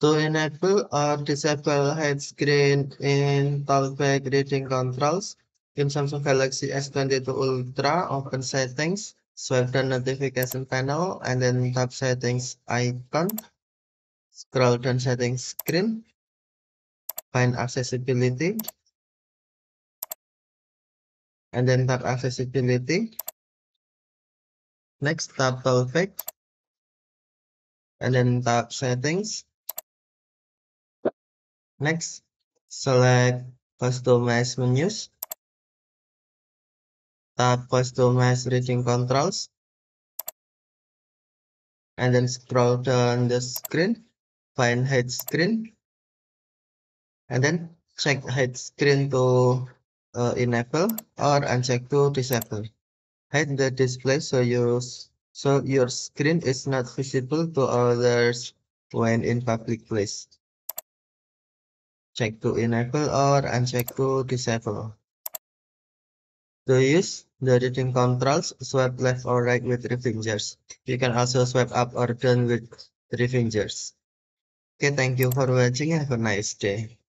To enable uh, or disable hide screen in Talkback reading controls, in Samsung Galaxy S22 Ultra, open settings, swipe the notification panel, and then tap settings icon. Scroll down settings screen, find accessibility, and then tap accessibility. Next, tap Talkback, and then tap settings. Next, select customize menus. Tap customize reading controls. And then scroll down the screen, find hide screen. And then check hide screen to uh, enable or uncheck to disable. Hide the display so you so your screen is not visible to others when in public place. Check to enable or uncheck to disable. To use the reading controls, swipe left or right with three fingers. You can also swipe up or down with three fingers. Okay, thank you for watching. Have a nice day.